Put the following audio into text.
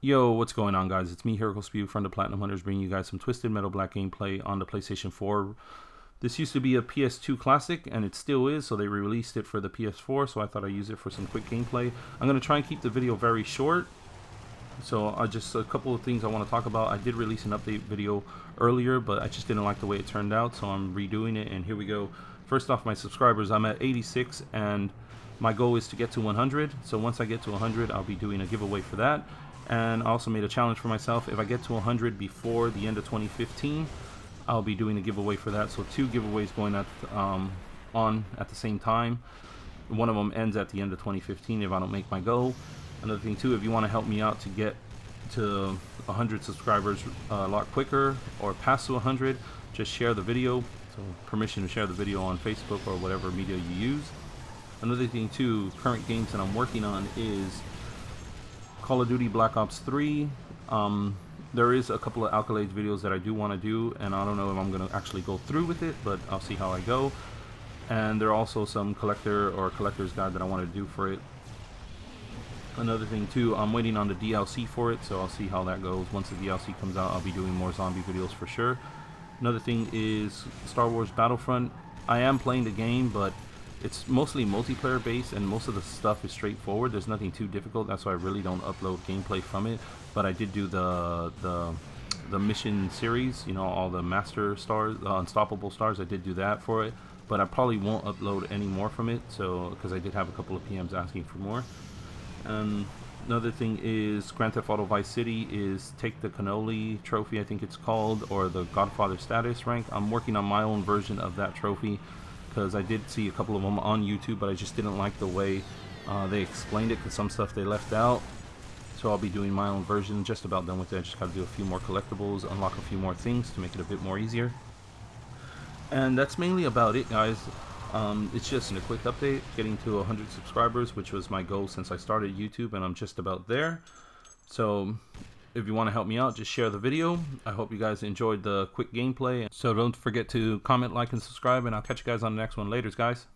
Yo, what's going on guys? It's me, Hiruko Spew from the Platinum Hunterz, bringing you guys some Twisted Metal Black gameplay on the PlayStation 4. This used to be a PS2 classic, and it still is, so they re-released it for the PS4, so I thought I'd use it for some quick gameplay. I'm going to try and keep the video very short, so I just a couple of things I want to talk about. I did release an update video earlier, but I just didn't like the way it turned out, so I'm redoing it, and here we go. First off, my subscribers, I'm at 86, and my goal is to get to 100, so once I get to 100, I'll be doing a giveaway for that and I also made a challenge for myself. If I get to 100 before the end of 2015, I'll be doing a giveaway for that. So two giveaways going at um, on at the same time. One of them ends at the end of 2015 if I don't make my goal. Another thing too, if you want to help me out to get to 100 subscribers uh, a lot quicker or pass to 100, just share the video. So permission to share the video on Facebook or whatever media you use. Another thing too, current games that I'm working on is Call of Duty Black Ops 3. Um, there is a couple of Alkalage videos that I do want to do, and I don't know if I'm going to actually go through with it, but I'll see how I go. And there are also some collector or collector's guide that I want to do for it. Another thing too, I'm waiting on the DLC for it, so I'll see how that goes. Once the DLC comes out, I'll be doing more zombie videos for sure. Another thing is Star Wars Battlefront. I am playing the game, but it's mostly multiplayer based and most of the stuff is straightforward. There's nothing too difficult. That's why I really don't upload gameplay from it. But I did do the the the mission series, you know, all the master stars, uh, unstoppable stars. I did do that for it, but I probably won't upload any more from it. So because I did have a couple of PMs asking for more. And another thing is Grand Theft Auto Vice City is take the cannoli trophy, I think it's called, or the Godfather status rank. I'm working on my own version of that trophy because I did see a couple of them on YouTube, but I just didn't like the way uh, they explained it because some stuff they left out. So I'll be doing my own version, just about done with it. I just got to do a few more collectibles, unlock a few more things to make it a bit more easier. And that's mainly about it, guys. Um, it's just a quick update, getting to 100 subscribers, which was my goal since I started YouTube, and I'm just about there. So if you want to help me out, just share the video. I hope you guys enjoyed the quick gameplay. So don't forget to comment, like, and subscribe, and I'll catch you guys on the next one. Later, guys.